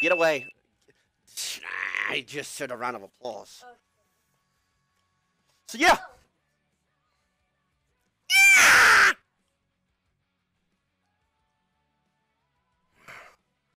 Get away. I just said a round of applause. So yeah,